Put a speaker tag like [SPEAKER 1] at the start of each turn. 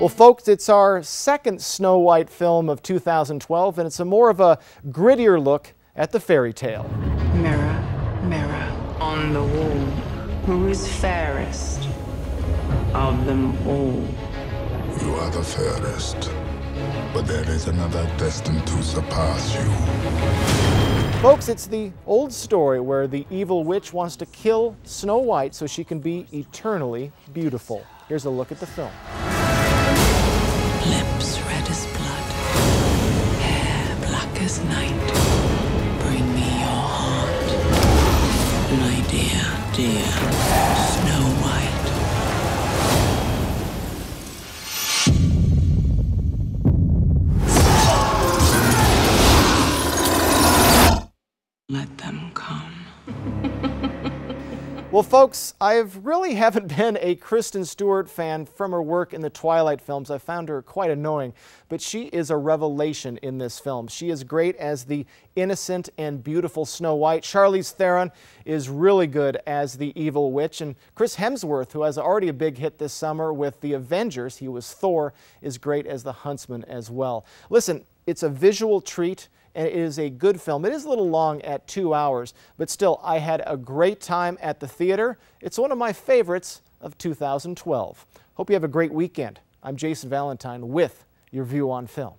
[SPEAKER 1] Well, folks, it's our second Snow White film of 2012, and it's a more of a grittier look at the fairy tale.
[SPEAKER 2] Mirror, mirror on the wall, who is fairest of them all?
[SPEAKER 3] You are the fairest, but there is another destined to surpass you.
[SPEAKER 1] Folks, it's the old story where the evil witch wants to kill Snow White so she can be eternally beautiful. Here's a look at the film.
[SPEAKER 2] As night. Bring me your heart, my dear, dear Snow White. Let them come.
[SPEAKER 1] Well, folks, I really haven't been a Kristen Stewart fan from her work in the Twilight films. I found her quite annoying, but she is a revelation in this film. She is great as the innocent and beautiful Snow White. Charlize Theron is really good as the evil witch, and Chris Hemsworth, who has already a big hit this summer with The Avengers, he was Thor, is great as the Huntsman as well. Listen, it's a visual treat and it is a good film. It is a little long at two hours, but still, I had a great time at the theater. It's one of my favorites of 2012. Hope you have a great weekend. I'm Jason Valentine with your view on film.